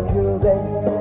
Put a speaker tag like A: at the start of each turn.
A: love you there.